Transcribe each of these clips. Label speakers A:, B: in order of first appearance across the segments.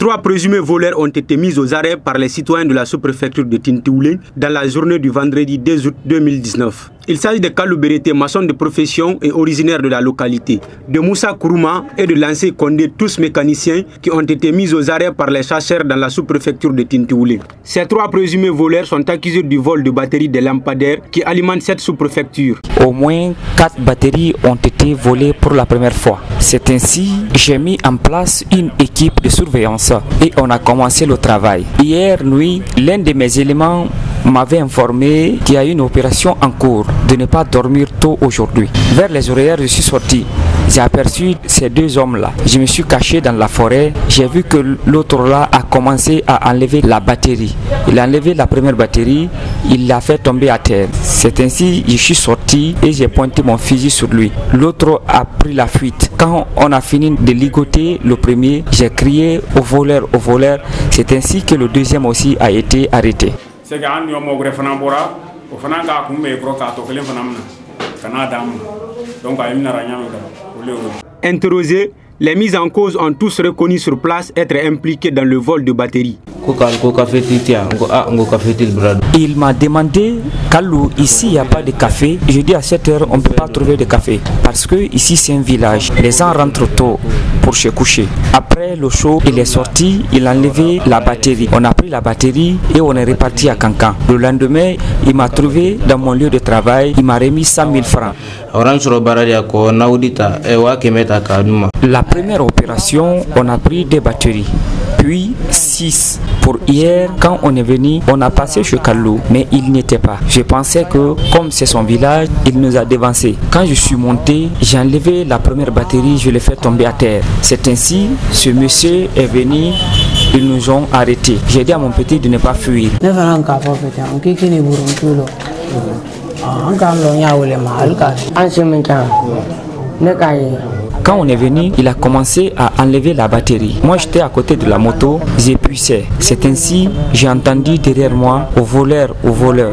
A: Trois présumés voleurs ont été mis aux arrêts par les citoyens de la sous-préfecture de Tintoulé dans la journée du vendredi 2 août 2019. Il s'agit de Kalou Berete, maçon de profession et originaire de la localité, de Moussa Kourouma et de Lancé Kondé, tous mécaniciens qui ont été mis aux arrêts par les chasseurs dans la sous-préfecture de Tintoulé. Ces trois présumés voleurs sont accusés du vol de batteries de lampadaires qui alimentent cette sous-préfecture.
B: Au moins quatre batteries ont été volées pour la première fois. C'est ainsi que j'ai mis en place une équipe de surveillance et on a commencé le travail. Hier nuit, l'un de mes éléments m'avait informé qu'il y a une opération en cours de ne pas dormir tôt aujourd'hui. Vers les horaires, je suis sorti. J'ai aperçu ces deux hommes-là. Je me suis caché dans la forêt. J'ai vu que l'autre là a commencé à enlever la batterie. Il a enlevé la première batterie, il l'a fait tomber à terre. C'est ainsi que je suis sorti et j'ai pointé mon fusil sur lui. L'autre a pris la fuite. Quand on a fini de ligoter le premier, j'ai crié au voleur, au voleur. C'est ainsi que le deuxième aussi a été arrêté.
A: Interrogés, les mises en cause ont tous reconnu sur place être impliqués dans le vol de batteries.
B: Il m'a demandé, Kalou, ici il n'y a pas de café. Je dis à cette heure, on ne peut pas trouver de café. Parce que ici c'est un village. Les gens rentrent tôt pour. Après le show, il est sorti, il a enlevé la batterie. On a pris la batterie et on est reparti à Cancan. Le lendemain, il m'a trouvé dans mon lieu de travail. Il m'a remis 100 000 francs. La première opération, on a pris des batteries, puis 6. Pour hier, quand on est venu, on a passé chez Kalou, mais il n'était pas. Je pensais que, comme c'est son village, il nous a dévancé. Quand je suis monté, j'ai enlevé la première batterie, je l'ai fait tomber à terre. C'est ainsi, ce monsieur est venu, ils nous ont arrêtés. J'ai dit à mon petit de ne pas fuir. Quand on est venu, il a commencé à enlever la batterie. Moi, j'étais à côté de la moto, j'épuisais. C'est ainsi, j'ai entendu derrière moi, au voleur, au voleur.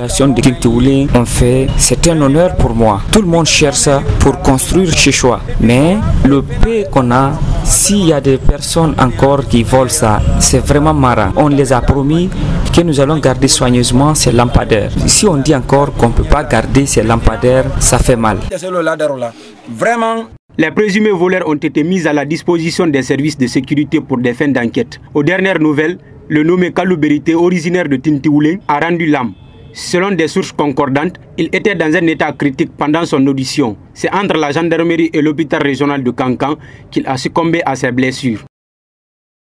B: population de Tintioulen ont fait, c'est un honneur pour moi. Tout le monde cherche ça pour construire chez soi. Mais le peu qu'on a, s'il y a des personnes encore qui volent ça, c'est vraiment marrant. On les a promis que nous allons garder soigneusement ces lampadaires. Si on dit encore qu'on ne peut pas garder ces lampadaires, ça fait mal.
A: Vraiment, les présumés voleurs ont été mis à la disposition des services de sécurité pour des fins d'enquête. Aux dernières nouvelles, le nommé Kalou Berité, originaire de Tintioulen, a rendu l'âme. Selon des sources concordantes, il était dans un état critique pendant son audition. C'est entre la gendarmerie et l'hôpital régional de Cancan qu'il a succombé à ses blessures.